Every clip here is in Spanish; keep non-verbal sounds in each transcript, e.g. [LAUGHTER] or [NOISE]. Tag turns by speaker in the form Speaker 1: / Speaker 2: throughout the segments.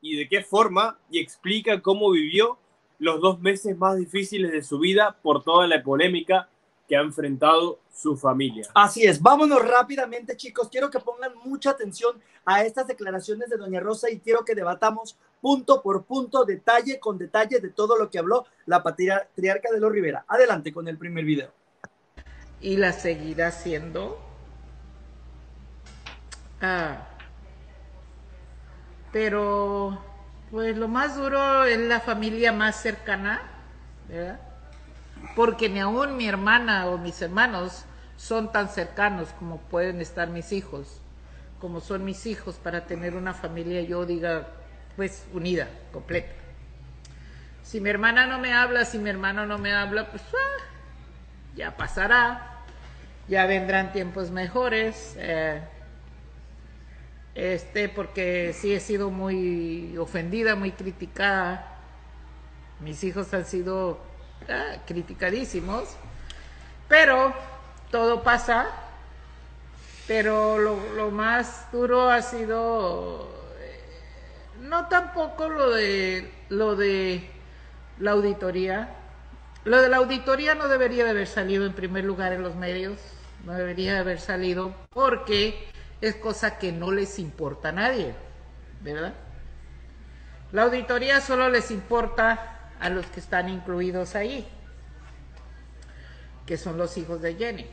Speaker 1: y de qué forma y explica cómo vivió los dos meses más difíciles de su vida por toda la polémica que ha enfrentado su familia.
Speaker 2: Así es, vámonos rápidamente chicos, quiero que pongan mucha atención a estas declaraciones de Doña Rosa y quiero que debatamos punto por punto, detalle con detalle de todo lo que habló la patriarca de los Rivera. Adelante con el primer video.
Speaker 3: Y la seguirá siendo. Ah. Pero, pues lo más duro es la familia más cercana, ¿verdad? porque ni aún mi hermana o mis hermanos son tan cercanos como pueden estar mis hijos, como son mis hijos para tener una familia, yo diga, pues unida, completa. Si mi hermana no me habla, si mi hermano no me habla, pues ah, ya pasará, ya vendrán tiempos mejores. Eh, este, porque sí he sido muy ofendida, muy criticada. Mis hijos han sido Ah, criticadísimos, pero todo pasa, pero lo, más duro ha sido eh, no tampoco lo de lo de la auditoría. Lo de la auditoría no debería de haber salido en primer lugar en los medios, no debería de haber salido porque es cosa que no les importa a nadie, ¿verdad? La auditoría solo les importa a los que están incluidos ahí, que son los hijos de Jenny.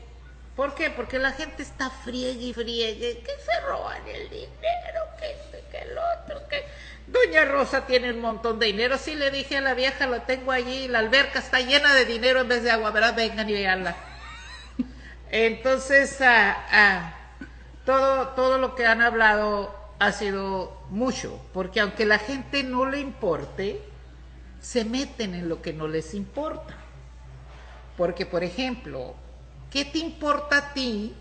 Speaker 3: ¿Por qué? Porque la gente está friegue y friegue, que se roban el dinero, que este, que el otro, que... Doña Rosa tiene un montón de dinero. Sí le dije a la vieja, lo tengo allí, la alberca está llena de dinero en vez de agua, ¿verdad? Vengan y veanla. Entonces, ah, ah, todo, todo lo que han hablado ha sido mucho, porque aunque la gente no le importe, se meten en lo que no les importa. Porque, por ejemplo, ¿qué te importa a ti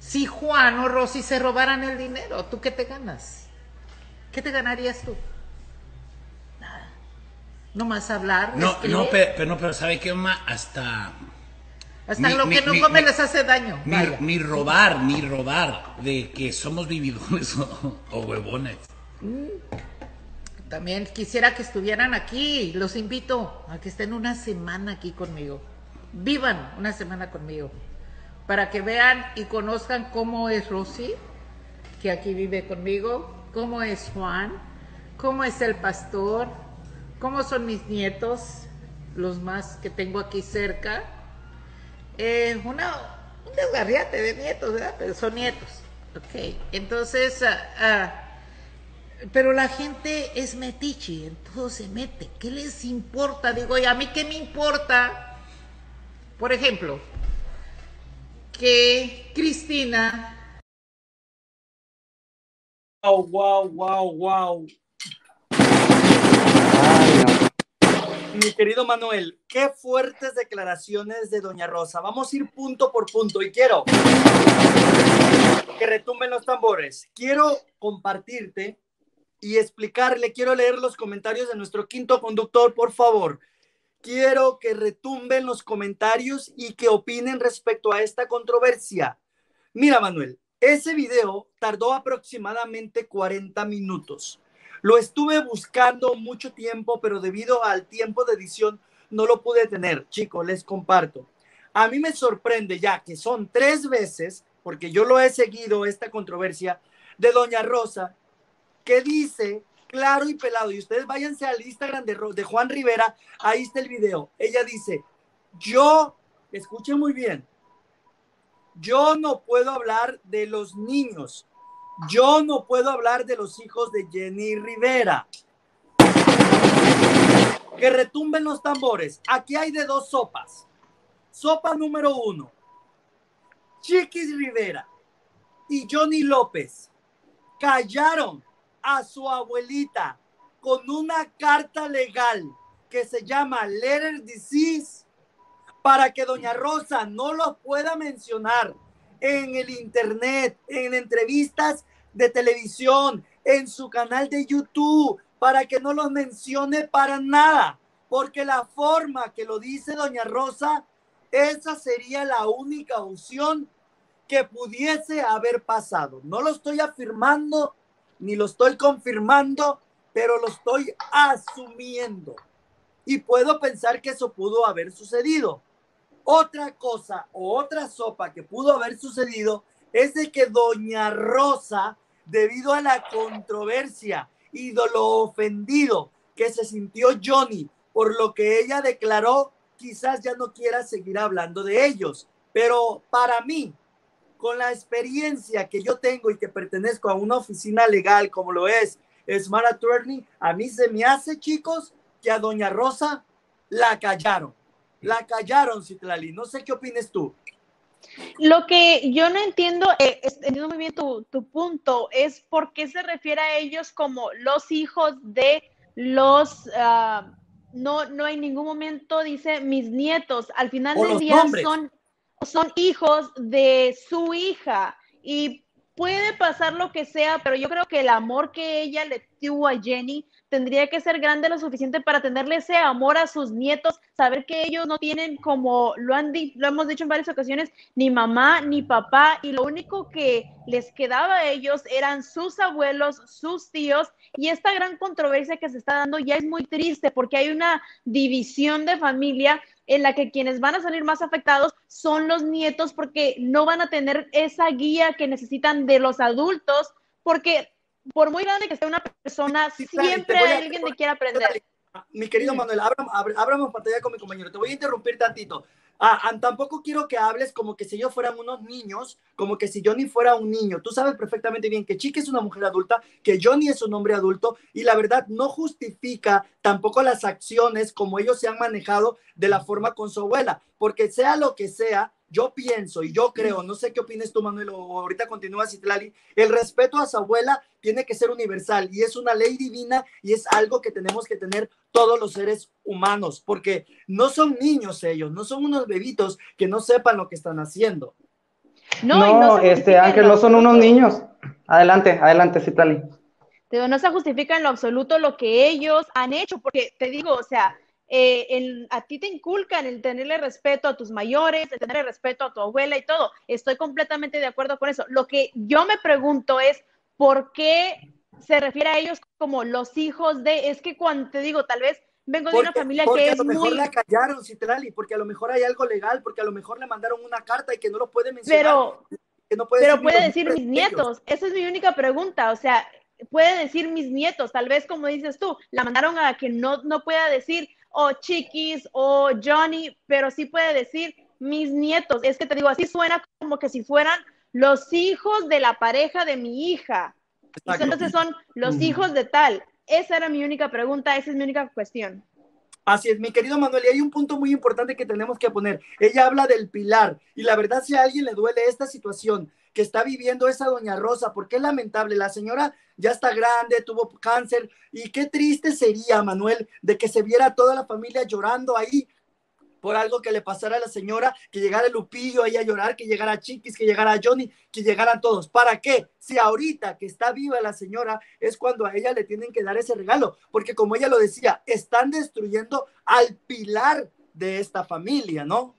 Speaker 3: si Juan o Rosy se robaran el dinero? ¿Tú qué te ganas? ¿Qué te ganarías tú? Nada. No más hablar.
Speaker 4: No, no, pero, no, pero ¿sabe qué, mamá? Hasta...
Speaker 3: Hasta lo que no come les hace daño.
Speaker 4: Ni, robar, ni robar, de que somos vividones [LAUGHS] o, huevones. Mm.
Speaker 3: También quisiera que estuvieran aquí. Los invito a que estén una semana aquí conmigo. Vivan una semana conmigo. Para que vean y conozcan cómo es Rosy, que aquí vive conmigo, cómo es Juan, cómo es el pastor, cómo son mis nietos, los más que tengo aquí cerca. Eh, una, un desgarriate de nietos, ¿verdad? Pero son nietos. Ok, entonces... Uh, pero la gente es metiche, en todo se mete. ¿Qué les importa? Digo, ¿y a mí qué me importa? Por ejemplo, que Cristina.
Speaker 2: Wow, wow, wow, wow. Mi querido Manuel, qué fuertes declaraciones de Doña Rosa. Vamos a ir punto por punto y quiero que retumben los tambores. Quiero compartirte y explicarle, quiero leer los comentarios de nuestro quinto conductor, por favor. Quiero que retumben los comentarios y que opinen respecto a esta controversia. Mira, Manuel, ese video tardó aproximadamente 40 minutos. Lo estuve buscando mucho tiempo, pero debido al tiempo de edición no lo pude tener. Chicos, les comparto. A mí me sorprende ya que son tres veces, porque yo lo he seguido, esta controversia de Doña Rosa, que dice claro y pelado, y ustedes váyanse al Instagram de, de Juan Rivera, ahí está el video. Ella dice, yo, escuchen muy bien, yo no puedo hablar de los niños, yo no puedo hablar de los hijos de Jenny Rivera. Que retumben los tambores. Aquí hay de dos sopas. Sopa número uno. Chiquis Rivera y Johnny López callaron a su abuelita con una carta legal que se llama Letter Disease para que doña Rosa no lo pueda mencionar en el internet, en entrevistas de televisión, en su canal de YouTube, para que no los mencione para nada, porque la forma que lo dice doña Rosa, esa sería la única opción que pudiese haber pasado. No lo estoy afirmando ni lo estoy confirmando, pero lo estoy asumiendo. Y puedo pensar que eso pudo haber sucedido. Otra cosa o otra sopa que pudo haber sucedido es de que doña Rosa, debido a la controversia y de lo ofendido que se sintió Johnny por lo que ella declaró, quizás ya no quiera seguir hablando de ellos. Pero para mí, con la experiencia que yo tengo y que pertenezco a una oficina legal como lo es Smart Attorney, a mí se me hace, chicos, que a Doña Rosa la callaron. La callaron, Citlali. No sé qué opines tú.
Speaker 5: Lo que yo no entiendo, eh, entiendo muy bien tu, tu, punto, es por qué se refiere a ellos como los hijos de los, uh, no, no en ningún momento dice mis nietos, al final del día son, son hijos de su hija y puede pasar lo que sea, pero yo creo que el amor que ella le tuvo a Jenny tendría que ser grande lo suficiente para tenerle ese amor a sus nietos, saber que ellos no tienen como lo han lo hemos dicho en varias ocasiones, ni mamá ni papá y lo único que les quedaba a ellos eran sus abuelos, sus tíos y esta gran controversia que se está dando ya es muy triste porque hay una división de familia en la que quienes van a salir más afectados son los nietos porque no van a tener esa guía que necesitan de los adultos porque por muy grande que sea una persona, siempre hay alguien que quiere aprender.
Speaker 2: Mi querido Manuel, abramos pantalla con mi compañero. Te voy a interrumpir tantito. Ah, tampoco quiero que hables como que si yo fueran unos niños, como que si Johnny fuera un niño. Tú sabes perfectamente bien que Chica es una mujer adulta, que Johnny es un hombre adulto y la verdad no justifica tampoco las acciones como ellos se han manejado de la forma con su abuela, porque sea lo que sea, yo pienso y yo creo, no sé qué opines tú, Manuel, o ahorita continúa Citlali, el respeto a su abuela tiene que ser universal y es una ley divina y es algo que tenemos que tener todos los seres humanos, porque no son niños ellos, no son unos bebitos que no sepan lo que están haciendo.
Speaker 6: No, este Ángel, no son unos niños. Adelante, adelante, Citlali.
Speaker 5: No se justifica en lo absoluto lo que ellos han hecho, porque te digo, o sea, eh, a ti te inculcan el tenerle respeto a tus mayores, el tenerle respeto a tu abuela y todo. Estoy completamente de acuerdo con eso. Lo que yo me pregunto es, ¿por qué se refiere a ellos como los hijos de? Es que cuando te digo, tal vez vengo de una familia que es muy... a lo
Speaker 2: mejor la callaron, Citrali, porque a lo mejor hay algo legal, porque a lo mejor le mandaron una carta y que no lo puede mencionar.
Speaker 5: Pero, no puede pero puede decir mis nietos. Esa es mi única pregunta. O sea, puede decir mis nietos, tal vez como dices tú, la mandaron a que no, no pueda decir, o Chiquis o Johnny, pero sí puede decir mis nietos. Es que te digo, así suena como que si fueran los hijos de la pareja de mi hija. Entonces son los hijos de tal. Esa era mi única pregunta, esa es mi única cuestión.
Speaker 2: Así es, mi querido Manuel, y hay un punto muy importante que tenemos que poner. Ella habla del pilar, y la verdad, si a alguien le duele esta situación que está viviendo esa doña Rosa, porque es lamentable, la señora ya está grande, tuvo cáncer, y qué triste sería, Manuel, de que se viera toda la familia llorando ahí por algo que le pasara a la señora, que llegara Lupillo ahí a llorar, que llegara Chiquis, que llegara Johnny, que llegaran todos. ¿Para qué? Si ahorita que está viva la señora es cuando a ella le tienen que dar ese regalo, porque como ella lo decía, están destruyendo al pilar de esta familia, ¿no?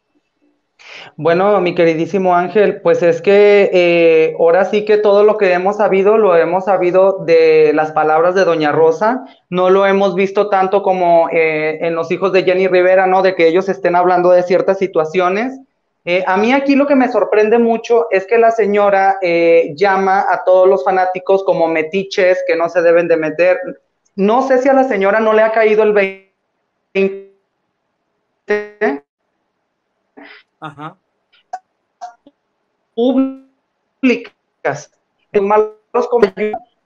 Speaker 6: Bueno, mi queridísimo Ángel, pues es que eh, ahora sí que todo lo que hemos sabido lo hemos sabido de las palabras de Doña Rosa, no lo hemos visto tanto como eh, en los hijos de Jenny Rivera, ¿no? De que ellos estén hablando de ciertas situaciones. Eh, a mí aquí lo que me sorprende mucho es que la señora llama a todos los fanáticos como metiches que no se deben de meter. No sé si a la señora no le ha caído el 20 Ajá. públicas, malos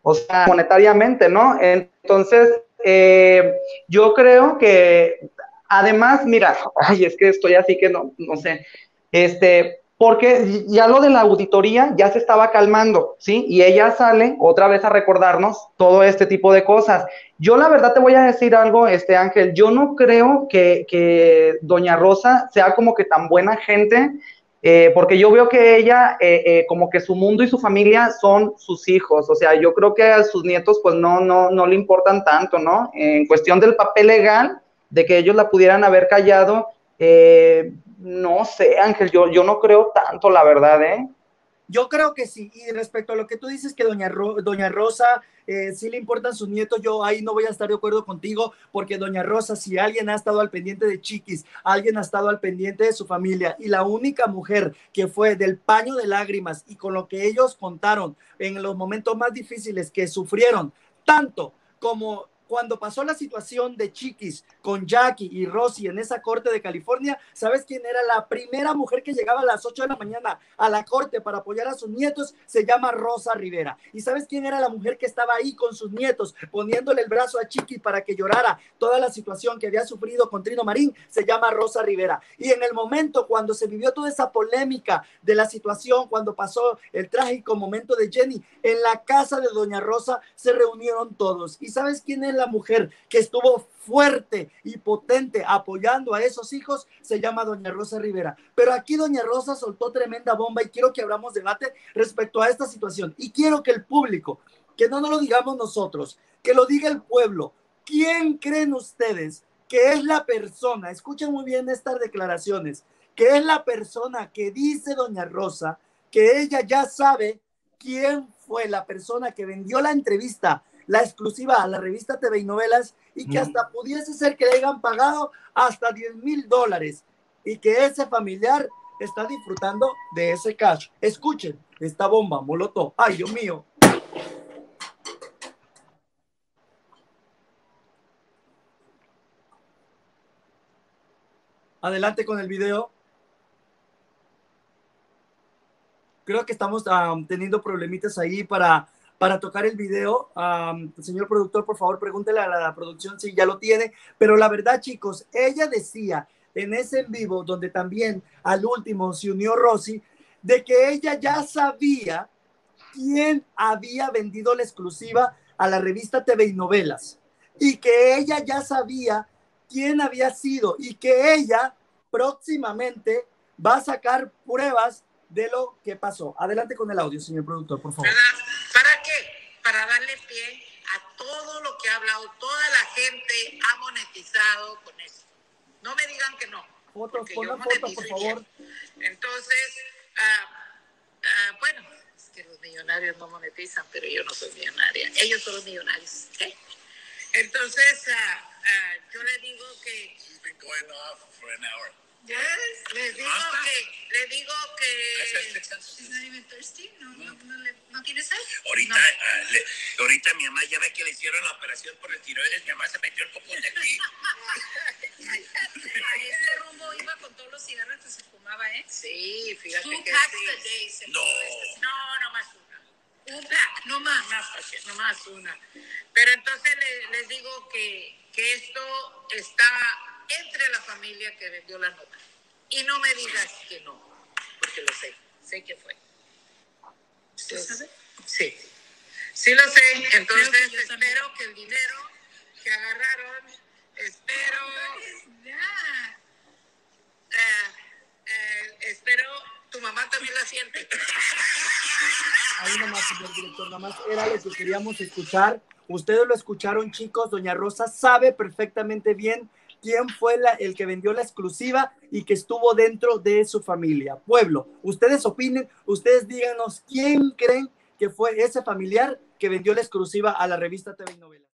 Speaker 6: o sea, monetariamente, ¿no? Entonces, eh, yo creo que, además, mira, ay, es que estoy así que no, no sé, este, porque ya lo de la auditoría ya se estaba calmando, ¿sí? Y ella sale otra vez a recordarnos todo este tipo de cosas. Yo la verdad te voy a decir algo, este Ángel, yo no creo que, Doña Rosa sea como que tan buena gente, eh, porque yo veo que ella, eh, eh, como que su mundo y su familia son sus hijos, o sea, yo creo que a sus nietos pues no, no, no le importan tanto, ¿no? En cuestión del papel legal, de que ellos la pudieran haber callado, no sé, Ángel, yo, yo no creo tanto, la verdad, ¿eh?
Speaker 2: Yo creo que sí. Y respecto a lo que tú dices que doña, doña Rosa eh, sí le importan sus nietos, yo ahí no voy a estar de acuerdo contigo porque doña Rosa, si alguien ha estado al pendiente de Chiquis, alguien ha estado al pendiente de su familia y la única mujer que fue del paño de lágrimas y con lo que ellos contaron en los momentos más difíciles que sufrieron, tanto como cuando pasó la situación de Chiquis con Jackie y Rosy en esa corte de California, ¿sabes quién era la primera mujer que llegaba a las 8 de la mañana a la corte para apoyar a sus nietos? Se llama Rosa Rivera. ¿Y sabes quién era la mujer que estaba ahí con sus nietos, poniéndole el brazo a Chiquis para que llorara toda la situación que había sufrido con Trino Marín? Se llama Rosa Rivera. Y en el momento cuando se vivió toda esa polémica de la situación, cuando pasó el trágico momento de Jenny, en la casa de Doña Rosa se reunieron todos. ¿Y sabes quién es la mujer que estuvo fuerte y potente apoyando a esos hijos, se llama Doña Rosa Rivera. Pero aquí Doña Rosa soltó tremenda bomba y quiero que abramos debate respecto a esta situación. Y quiero que el público, que no nos lo digamos nosotros, que lo diga el pueblo. ¿Quién creen ustedes que es la persona? Escuchen muy bien estas declaraciones. Que es la persona que dice Doña Rosa que ella ya sabe quién fue la persona que vendió la entrevista la exclusiva a la revista TV y Novelas y que hasta pudiese ser que le hayan pagado hasta 10 mil dólares y que ese familiar está disfrutando de ese cash. Escuchen esta bomba, Molotov. Ay, Dios mío. Adelante con el video. Creo que estamos ah, teniendo problemitas ahí para para tocar el video. señor productor, por favor, pregúntele a la, producción si ya lo tiene. Pero la verdad, chicos, ella decía en ese en vivo, donde también al último se unió Rosy, de que ella ya sabía quién había vendido la exclusiva a la revista TV y Novelas y que ella ya sabía quién había sido y que ella próximamente va a sacar pruebas de lo que pasó. Adelante con el audio, señor productor, por favor
Speaker 7: para darle pie a todo lo que ha hablado toda la gente ha monetizado con eso. No me digan que no.
Speaker 2: Fotos, pon por favor.
Speaker 7: Entonces, ah, bueno, es que los millonarios no monetizan, pero yo no soy millonaria. Ellos son los millonarios. Entonces, ah, yo le digo que... Yes, les digo que, le digo que she's not even thirsty, no, no, no, no tiene sed.
Speaker 8: Ahorita, uh, le, ahorita mi mamá ya ve que le hicieron la operación por el tiroides, mi mamá se metió el copote aquí. [LAUGHS]
Speaker 7: a ese rumbo iba con todos los cigarros que se fumaba, ¿eh?
Speaker 8: Sí, fíjate
Speaker 7: Two
Speaker 8: que
Speaker 7: packs
Speaker 8: sí.
Speaker 7: a day se
Speaker 8: No.
Speaker 7: No, no más una. Un pack, no más. No más una. Pero entonces le, les digo que, que esto está entre la familia que vendió la nota. Y no me digas que no, porque lo sé, sé que fue. ¿Usted sabe? Sí, sí lo sé. Entonces espero que el dinero que agarraron, espero... Eh, eh, espero tu mamá también la siente.
Speaker 2: Ahí nomás, señor director, nada más era lo que queríamos escuchar. Ustedes lo escucharon, chicos. Doña Rosa sabe perfectamente bien quién fue la, el que vendió la exclusiva y que estuvo dentro de su familia. Pueblo, ustedes opinen, ustedes díganos quién creen que fue ese familiar que vendió la exclusiva a la revista TV Novela.